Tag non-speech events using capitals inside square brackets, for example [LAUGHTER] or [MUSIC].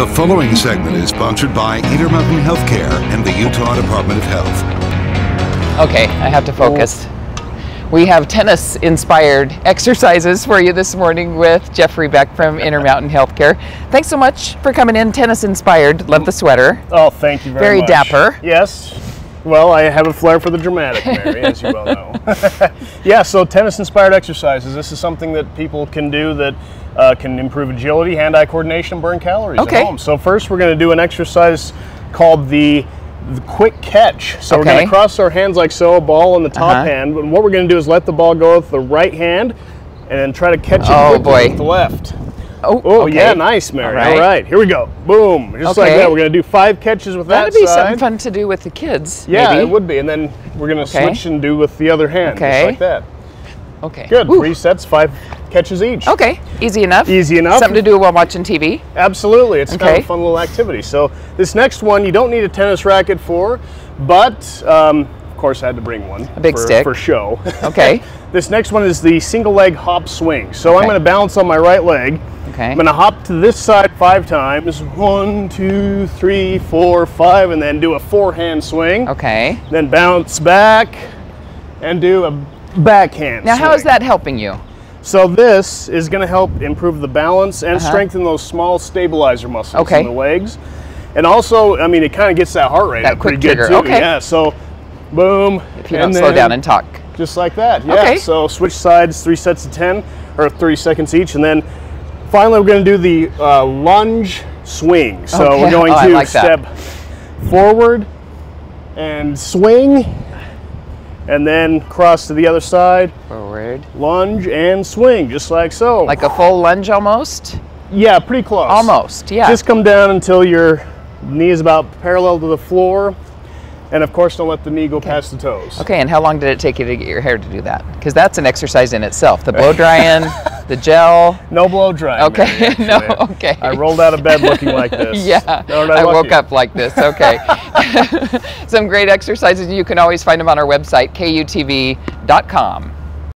The following segment is sponsored by Intermountain Healthcare and the Utah Department of Health. Okay, I have to focus. We have tennis inspired exercises for you this morning with Jeffrey Beck from Intermountain Healthcare. Thanks so much for coming in, tennis inspired. Love the sweater. Oh, thank you very, Very much. dapper. Yes. Well, I have a flair for the dramatic, Mary, as you well know. [LAUGHS] yeah, so tennis-inspired exercises. This is something that people can do that uh, can improve agility, hand-eye coordination, and burn calories Okay. at home. So first, we're going to do an exercise called the, the quick catch. So we're going to cross our hands like so, a ball in the top Uh-huh. hand. And what we're going to do is let the ball go with the right hand, and then try to catch it Oh, quickly boy. with the left. Oh, Oh okay. yeah, nice, Mary. All All right. right. here we go. Boom, just like that. We're gonna do five catches with That'd that would be side. something fun to do with the kids. Yeah, maybe. it would be. And then we're gonna Okay. switch and do with the other hand, Okay. just like that. Okay. Good. Woo. Three sets, five catches each. Okay, easy enough. Easy enough. Something to do while watching TV. Absolutely, it's kind of a fun little activity. So this next one, you don't need a tennis racket for, but um, of course I had to bring one. A big for, stick. for show. Okay. [LAUGHS] this next one is the single leg hop swing. So I'm going to balance on my right leg. Okay. I'm going to hop to this side five times. One, two, three, four, five, and then do a forehand swing. Okay. Then bounce back and do a backhand. Now, how is that helping you? So this is going to help improve the balance and Uh-huh. strengthen those small stabilizer muscles Okay. in the legs. And also, I mean, it kind of gets that heart rate That up pretty quick good too. okay. Yeah. So, boom. If you and don't slow down and talk. just like that. Yeah. Okay. So switch sides, three sets of ten or 30 seconds each, and then finally we're going to do the uh, lunge swing. So Okay. we're going Oh, to like that. step forward and swing, and then cross to the other side, Forward. lunge and swing, just like so. Like a full lunge almost? yeah, pretty close. Almost, yeah. Just come down until your knee is about parallel to the floor, and of course, don't let the knee go past the toes. Okay, and how long did it take you to get your hair to do that? Because that's an exercise in itself. The blow drying, [LAUGHS] the gel. No blow dry. Okay, Mary, [LAUGHS] no, okay. I rolled out of bed looking like this. [LAUGHS] Yeah, I, I woke up like this. Okay. [LAUGHS] Some great exercises. You can always find them on our website, kutv.com.